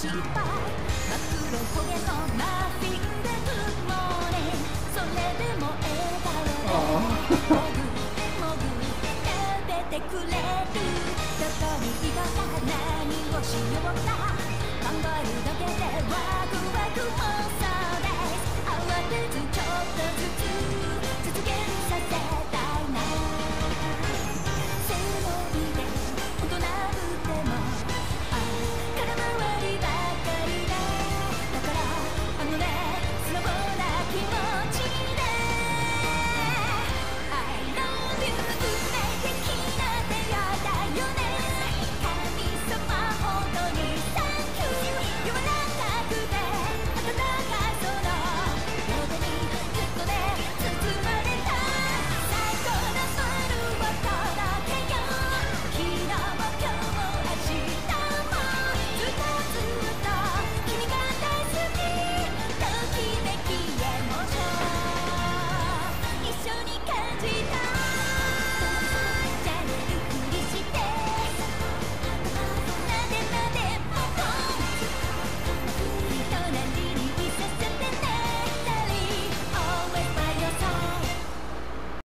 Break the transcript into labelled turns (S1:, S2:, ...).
S1: した真っ黒焦げのマフィンで埋もれそれでも笑顔で潜って潜って食べてくれるどこに行こうか何をしようか考えるだけでワクワク